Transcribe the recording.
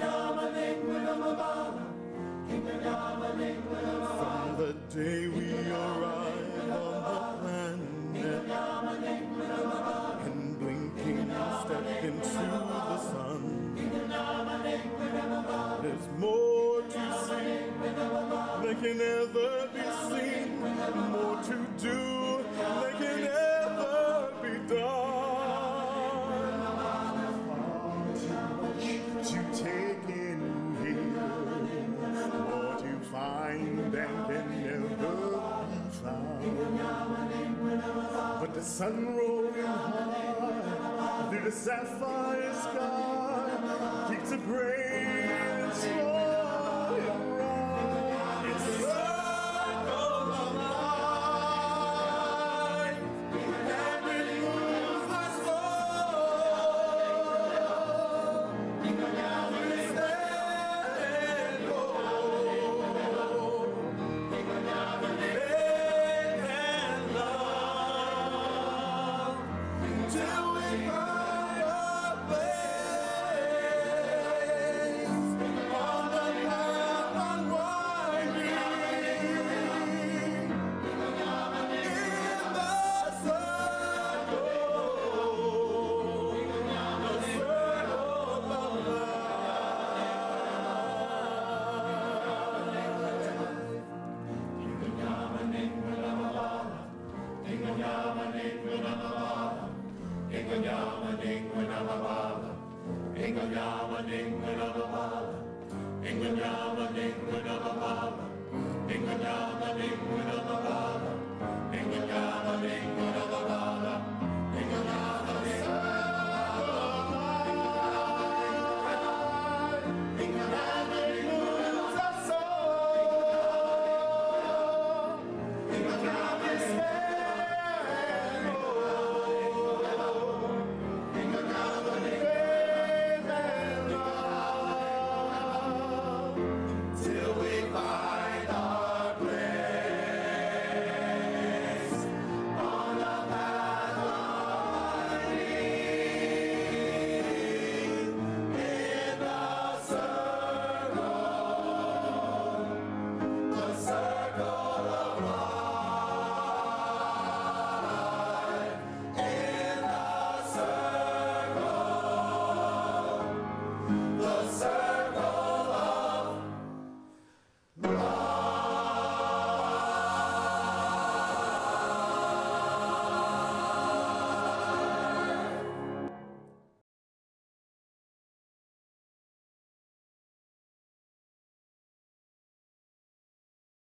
From the day we arrive on the planet and blinking step into the sun, there's more to see than can ever be seen, more to do than can can never be found. But the sun rolling high through the sapphire sky keeps a brain England,